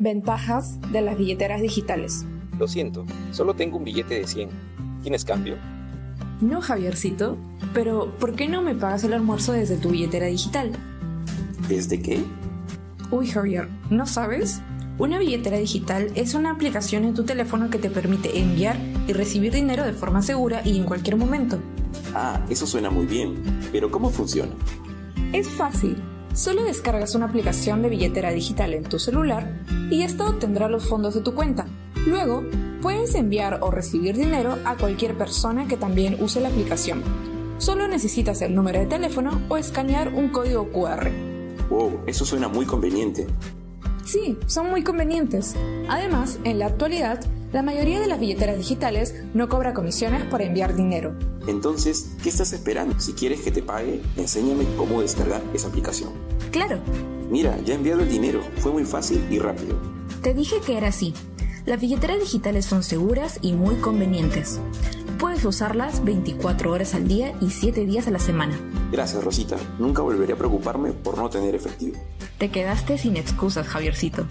Ventajas de las billeteras digitales. Lo siento, solo tengo un billete de 100. ¿Tienes cambio? No, Javiercito, pero ¿por qué no me pagas el almuerzo desde tu billetera digital? ¿Desde qué? Uy, Javier, ¿no sabes? Una billetera digital es una aplicación en tu teléfono que te permite enviar y recibir dinero de forma segura y en cualquier momento. Ah, eso suena muy bien, pero ¿cómo funciona? Es fácil. Solo descargas una aplicación de billetera digital en tu celular y esta obtendrá los fondos de tu cuenta. Luego, puedes enviar o recibir dinero a cualquier persona que también use la aplicación. Solo necesitas el número de teléfono o escanear un código QR. Wow, eso suena muy conveniente. Sí, son muy convenientes. Además, en la actualidad, la mayoría de las billeteras digitales no cobra comisiones por enviar dinero. Entonces, ¿qué estás esperando? Si quieres que te pague, enséñame cómo descargar esa aplicación. Claro. Mira, ya he enviado el dinero. Fue muy fácil y rápido. Te dije que era así. Las billeteras digitales son seguras y muy convenientes. Puedes usarlas 24 horas al día y 7 días a la semana. Gracias, Rosita. Nunca volveré a preocuparme por no tener efectivo. Te quedaste sin excusas, Javiercito.